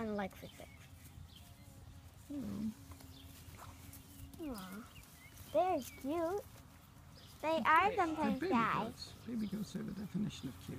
son likes it. Hello. Aw. They're cute. They are sometimes baby guys. goats. Baby goats are the definition of cute.